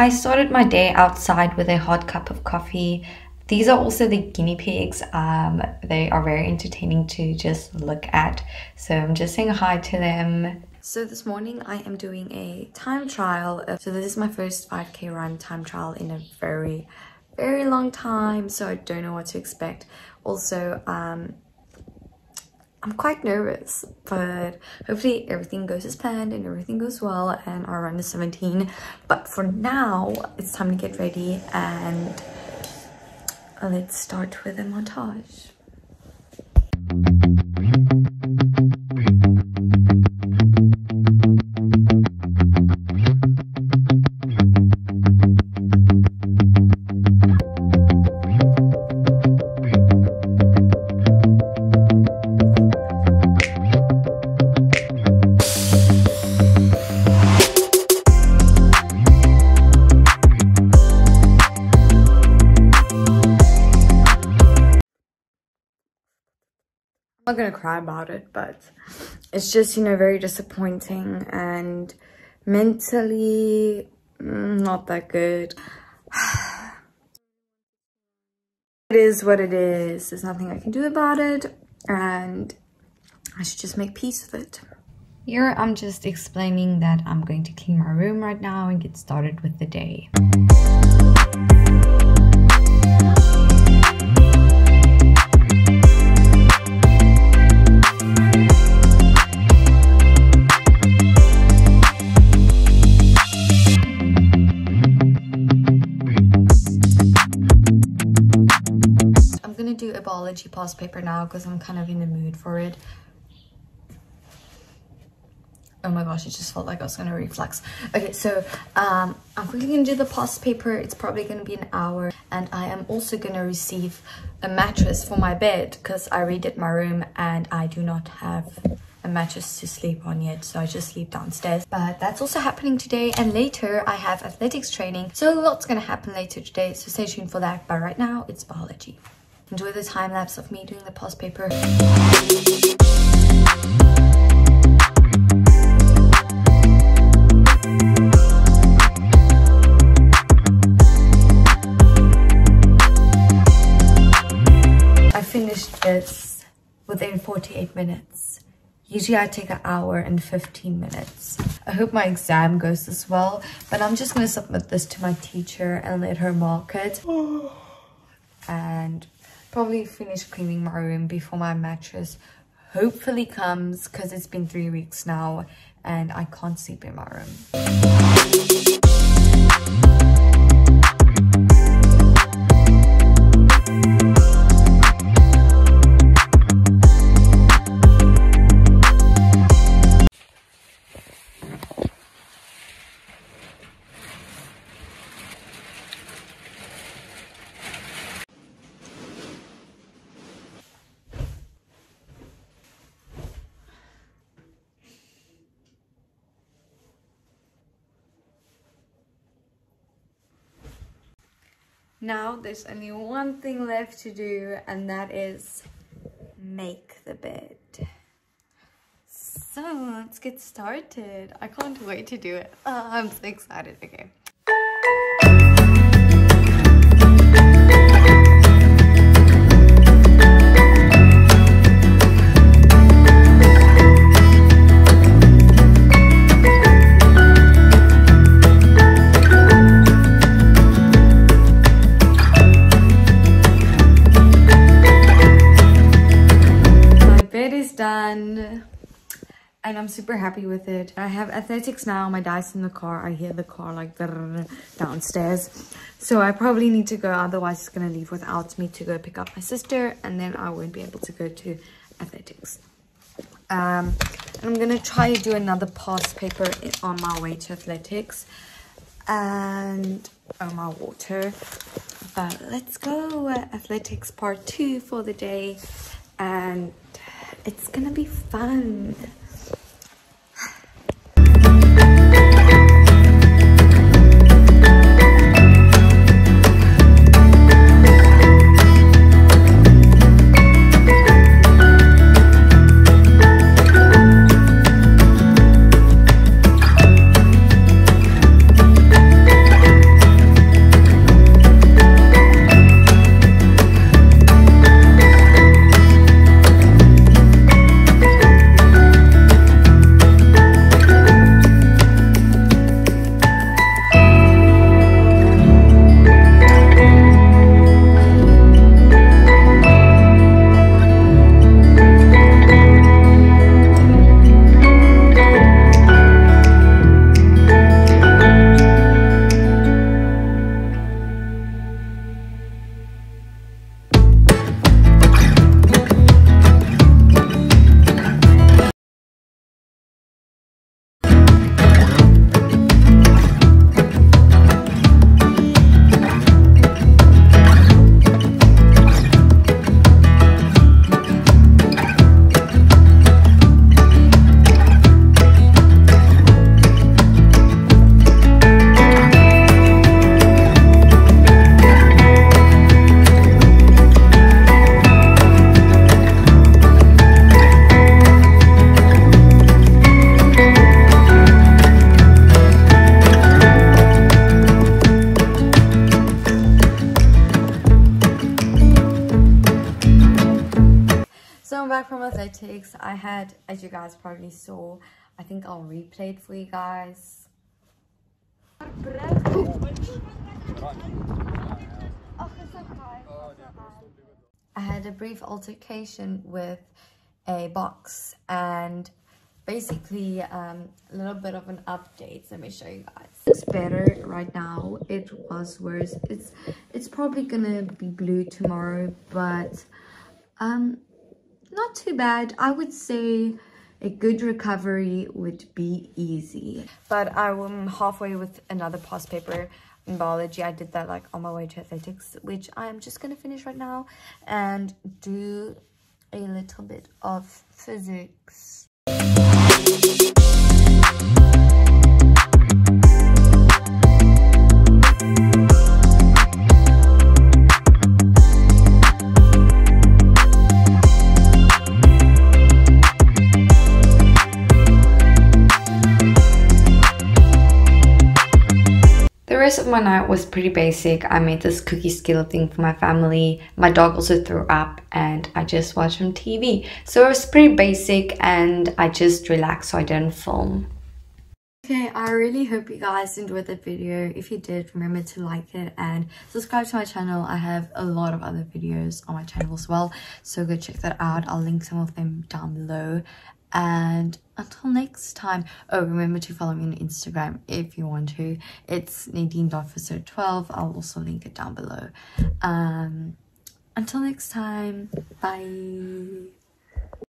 I started my day outside with a hot cup of coffee. These are also the guinea pigs. Um, they are very entertaining to just look at. So I'm just saying hi to them. So this morning I am doing a time trial. So this is my first 5k run time trial in a very, very long time. So I don't know what to expect. Also, um, I'm quite nervous, but hopefully everything goes as planned and everything goes well and our run is 17. But for now, it's time to get ready and let's start with a montage. Not gonna cry about it, but it's just, you know, very disappointing and mentally mm, not that good. it is what it is. There's nothing I can do about it and I should just make peace with it. Here I'm just explaining that I'm going to clean my room right now and get started with the day. Biology past paper now because I'm kind of in the mood for it. Oh my gosh, it just felt like I was gonna reflex. Okay, so um, I'm quickly gonna do the past paper. It's probably gonna be an hour. And I am also gonna receive a mattress for my bed because I redid my room and I do not have a mattress to sleep on yet so i just sleep downstairs but that's also happening today and later i have athletics training so a lot's gonna happen later today so stay tuned for that but right now it's biology Enjoy the time lapse of me doing the past paper. I finished this within 48 minutes. Usually I take an hour and 15 minutes. I hope my exam goes as well, but I'm just going to submit this to my teacher and let her mark it. and probably finish cleaning my room before my mattress hopefully comes because it's been three weeks now and I can't sleep in my room. Now there's only one thing left to do and that is make the bed. So let's get started. I can't wait to do it. Oh, I'm so excited. Okay. And I'm super happy with it. I have athletics now, my dad's in the car. I hear the car like downstairs. So I probably need to go, otherwise it's gonna leave without me to go pick up my sister and then I won't be able to go to athletics. Um, I'm gonna try to do another past paper on my way to athletics and oh my water. But let's go uh, athletics part two for the day and it's gonna be fun. Antibiotics I had, as you guys probably saw, I think I'll replay it for you guys. I had a brief altercation with a box and basically um, a little bit of an update. Let me show you guys. It's better right now. It was worse. It's it's probably gonna be blue tomorrow but um not too bad. I would say a good recovery would be easy. But i'm halfway with another past paper in biology. I did that like on my way to athletics which i'm just gonna finish right now and do a little bit of physics rest of my night was pretty basic. I made this cookie skillet thing for my family. My dog also threw up and I just watched some TV. So it was pretty basic and I just relaxed so I didn't film. Okay, I really hope you guys enjoyed the video. If you did, remember to like it and subscribe to my channel. I have a lot of other videos on my channel as well. So go check that out. I'll link some of them down below and until next time oh remember to follow me on instagram if you want to. It's nadine.visser12 i'll also link it down below. Um until next time bye